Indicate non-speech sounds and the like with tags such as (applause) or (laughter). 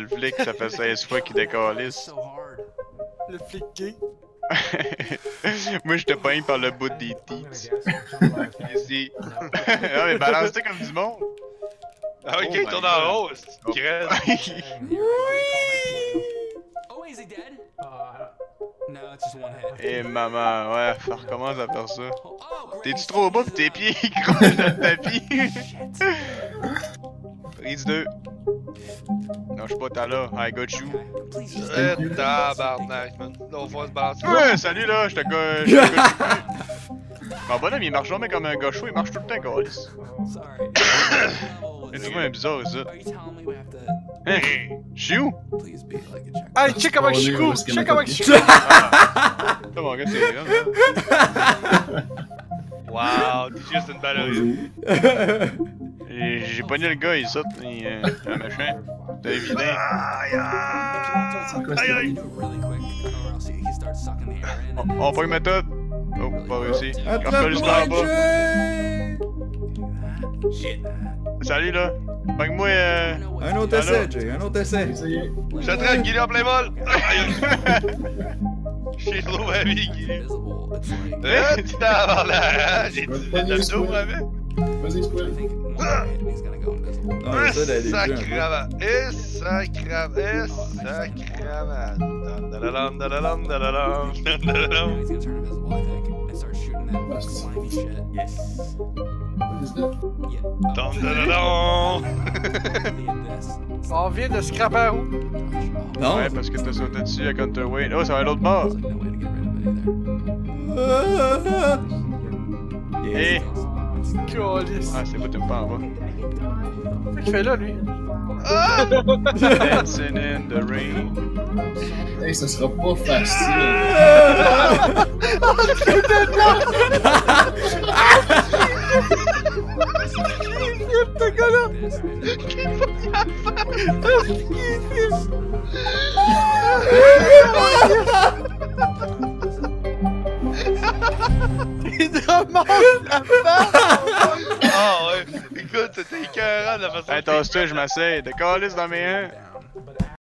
le flic, ça fait 16 fois qu'il décalisse. Le flic gay. (laughs) Moi, je te peins par le bout des teats. Ici. (laughs) ah, mais balance-toi comme du monde. Ah, ok, Oh il my tourne en haut, Oh. crève. (laughs) Oh, is he dead? No, it's just one hit. Et maman, ouais, ça recommence à faire ça. Oh, oh. T'es-tu trop bas pis tes pieds ils crochent dans le tapis? Prise 2. Non, je suis pas là. I got you. Eh, tabarnak, man. Là, on va se balancer. Ouais, salut là, je te go- je te go- (laughs) Mon bonhomme il marche jamais comme un gars chaud, il marche tout le temps. Sorry. (coughs) C'est vraiment bizarre ça. Hein? Je suis où? please be like a check? Hey, check comment On je suis cool! Check comment je suis cool! Ah, mon gars, c'est bien. Wow, t'es juste une ballerine. (laughs) J'ai pogné le gars, il saute, il, euh, un machin. C'est évident. Aïe, aïe. in. On, on pogne méthode. Oh, pas réussi. Rappelle-le en bas. Shit. Salut là. Pogne-moi euh. Un autre essai, Jay, un autre essai. Je te traite, Guilly en plein vol. Aïe, (laughs) aïe. J'ai trop ma vie, like Eh. J'ai dit dos avec. Vas-y, I Squid. think one more hit and he's gonna go invisible. Non, Eh, ça. Eh. Eh, and start shooting that Yes. Yeah. Uh. On vient de scraper à roue. Non? Ouais, parce que t'as sauté dessus à Counterweight. Oh, ça va à l'autre bord. There's like no way to get rid of it either. Eh. Calice. Ah, c'est pas tout pas en bas. Qu'est-ce qu'il fait là, lui? Dancing in the rain. Hey, ça sera pas facile. Ce gars-là! Il demande la face! Ah ouais. Écoute, c'était écœurant de la façon. Hey, tasse-toi, je m'asseye. De calice dans mes. Down.